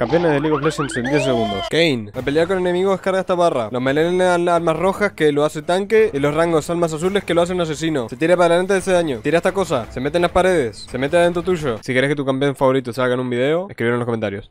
Campeones de League of Legends en 10 segundos. Kane. Al pelear con enemigos carga esta barra. Los melenes le dan armas rojas que lo hace tanque. Y los rangos almas azules que lo hacen asesino. Se tira para adelante de ese daño. Tira esta cosa. Se mete en las paredes. Se mete adentro tuyo. Si querés que tu campeón favorito salga en un video, escribir en los comentarios.